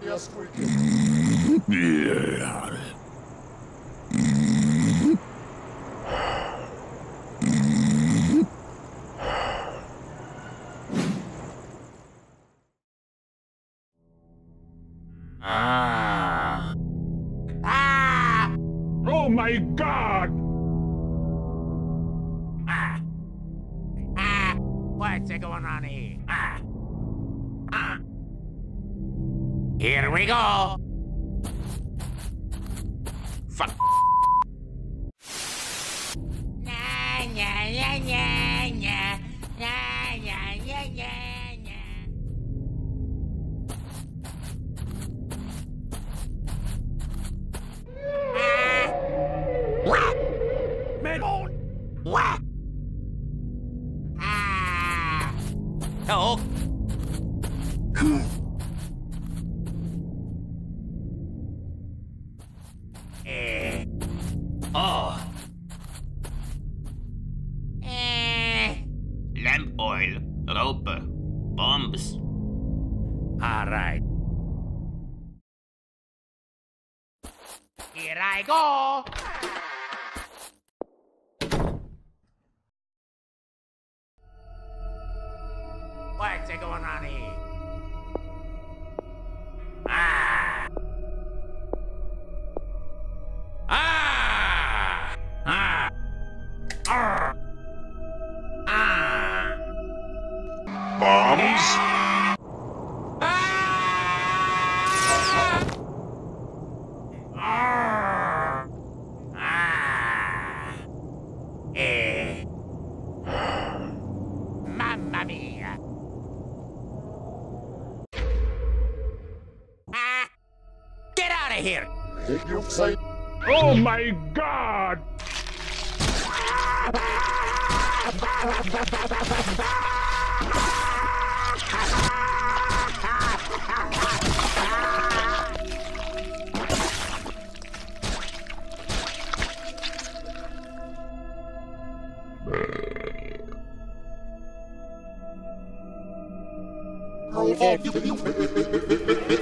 Can. Ah. Ah. Oh my god! Ah. Ah. What's going on here? Ah. Here we go. Fuck. Ah. Oh. Rope, bombs. All right. Here I go. What's going on here? Ah. Ah. Ah. Ah. Of here! Did you say Oh my god! how have you?